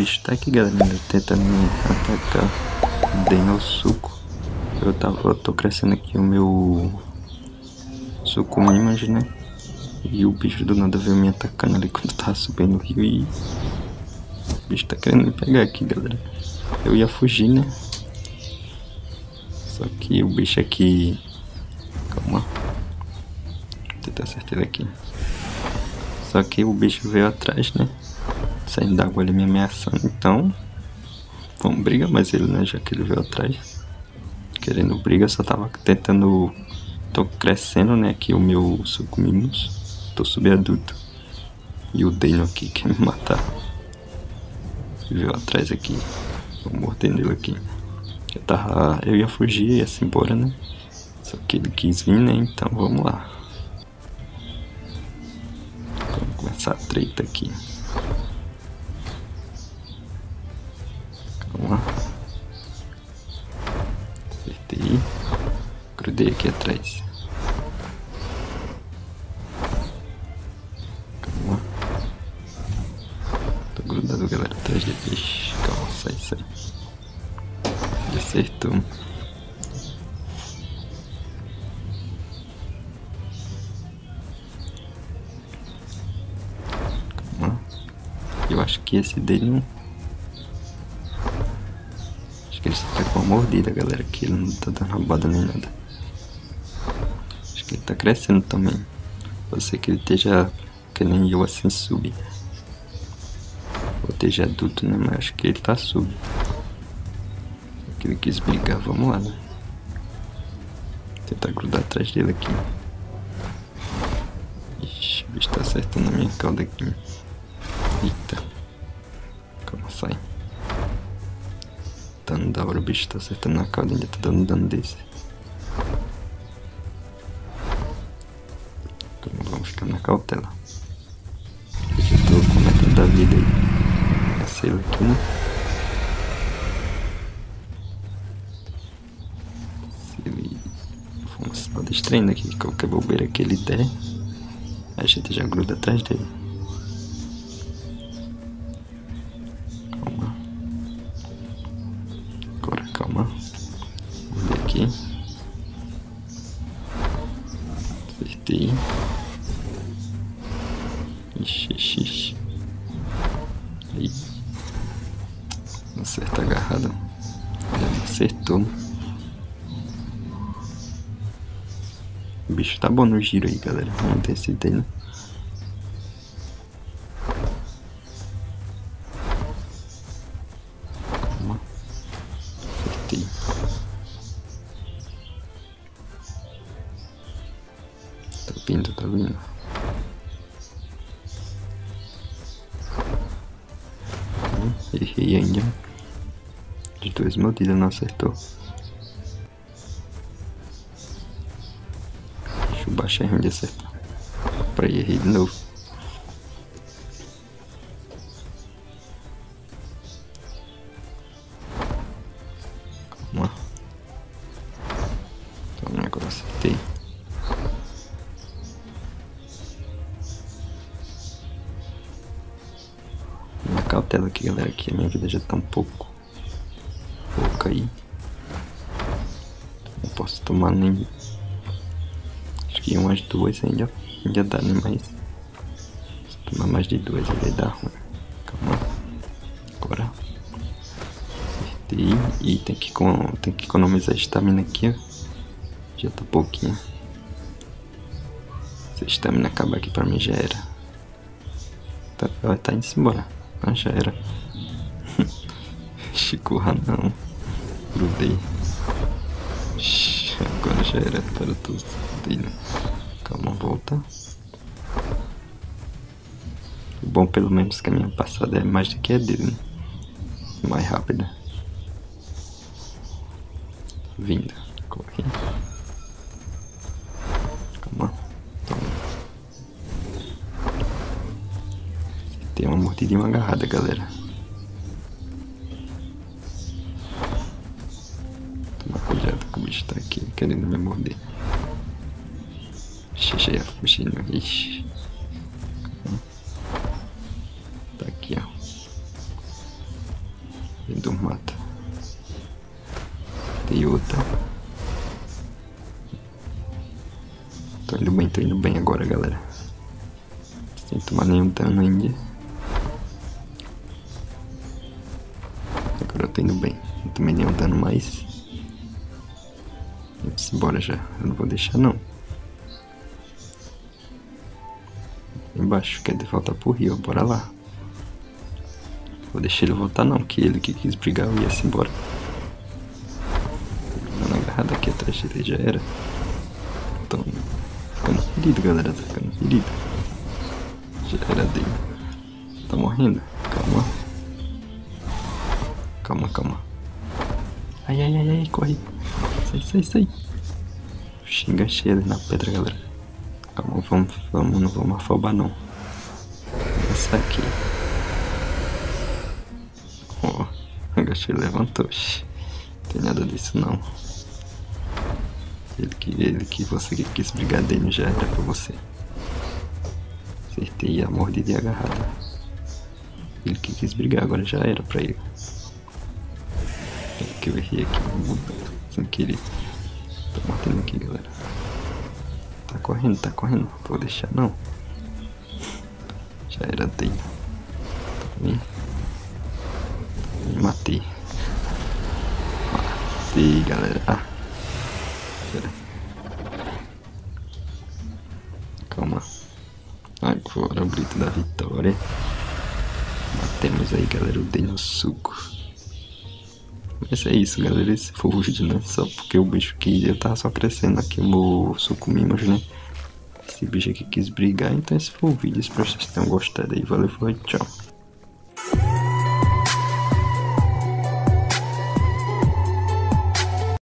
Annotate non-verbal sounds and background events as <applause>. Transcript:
bicho tá aqui, galera, tentando me atacar. Dei meu suco. Eu, tava, eu tô crescendo aqui o meu suco image, né? E o bicho do nada veio me atacando ali quando eu tava subindo o rio e... O bicho tá querendo me pegar aqui, galera. Eu ia fugir, né? Só que o bicho aqui... Calma. Vou tentar acertar ele aqui. Só que o bicho veio atrás, né? Saindo d'água ele me ameaçando. Então... Vamos brigar mais ele, né? Já que ele veio atrás. Querendo briga, só tava tentando... Tô crescendo, né? Aqui o meu sucumimos. Tô subadulto. E o Dano aqui quer me matar. Veio atrás aqui. Vou morder nele aqui. Eu tava. Eu ia fugir, ia se embora, né? Só que ele quis vir, né? Então vamos lá. Vamos começar a treta aqui. Grudei aqui atrás. Calma. Tô grudado, galera, atrás de peixe. Calma, sai, sai. Ele acertou. Calma. Eu acho que esse dele não. Acho que ele só tá com uma mordida, galera. Que ele não tá dando rabada nem nada. Ele tá crescendo também. Pode ser que ele esteja que nem eu assim subir. Ou esteja adulto, né? Mas acho que ele tá sub. Que ele quis brigar, vamos lá, né? Tentar grudar atrás dele aqui. Ixi, o bicho tá acertando a minha cauda aqui. Eita. Calma, sai. Dano da hora, o bicho tá acertando na cauda, ainda tá dando dano desse. Na cautela. Eu já tô com metade da vida aí. Ele aqui, né? Se ele for espada estranha aqui, qualquer bobeira que ele der, a gente já gruda atrás dele. Calma. Agora, calma. Vamos ver aqui. Acertei. Ixi, ixi, ixi. Aí. Não acerta agarrado. Já acertou. O bicho tá bom no giro aí, galera. Ter esse daí, né? Tá vindo, tá vindo. Errei ainda. De duas mordidas não acertou. Deixa eu baixar ruim de acertar. Pra errei de novo. Cautela aqui, galera, que a minha vida já tá um pouco pouca aí. Não posso tomar nem. Acho que umas duas ainda, ainda dá, né? Mas. Se tomar mais de duas vai dar ruim. Calma. Agora. Acertei. E tem que, tem que economizar a estamina aqui, ó. Já tá pouquinho. Se a estamina acabar aqui pra mim já era. Tá, vai tá indo embora. Ah, já era. <laughs> Chicurra não. Grudei. Agora já era para todos. Grudei, Calma, volta. Bom pelo menos que a minha passada é mais do que a dele, né? Mais rápida. Vindo. morderia uma agarrada, galera. Toma cuidado que o bicho tá aqui, querendo me morder. Xixi, ó, é ixi. Tá aqui, ó. Dentro do mato. Tem outra. Tô indo bem, tô indo bem agora, galera. Sem tomar nenhum dano ainda. Tô tomei nenhum dano mais. Vamos embora já. Eu não vou deixar não. Embaixo, quer de voltar pro rio, bora lá. Vou deixar ele voltar não, que ele que quis brigar eu ia se embora. Dando agarrada aqui atrás dele já era. Então, ficando ferido, galera, tá ficando ferido. Já era dele. Tá morrendo? Calma. Calma, calma. Ai, ai, ai, ai, corre. Sai, sai, sai. Xinga cheio na pedra, galera. Calma, vamos, vamos, não vamos afobar não. Essa aqui. Ó, oh, agachei levantou. Tem nada disso não. Ele que, ele que você que quis brigar dele já era pra você. Acertei a mordida e agarrada. Ele que quis brigar agora já era pra ele. Que eu errei aqui, mudando, sem querer. Tô matando aqui, galera. Tá correndo, tá correndo. Vou deixar não. Já era dele. Me, me matei. Matei, galera. Ah. Pera. Calma. Agora o grito da vitória. Matemos aí, galera, o Deinosuco. Mas é isso, galera. Esse foi o vídeo, né? Só porque o bicho queria tá só crescendo aqui, o meu sucumimos, né? Esse bicho aqui quis brigar, então esse foi o vídeo. Espero que vocês tenham gostado aí. Valeu, foi, tchau.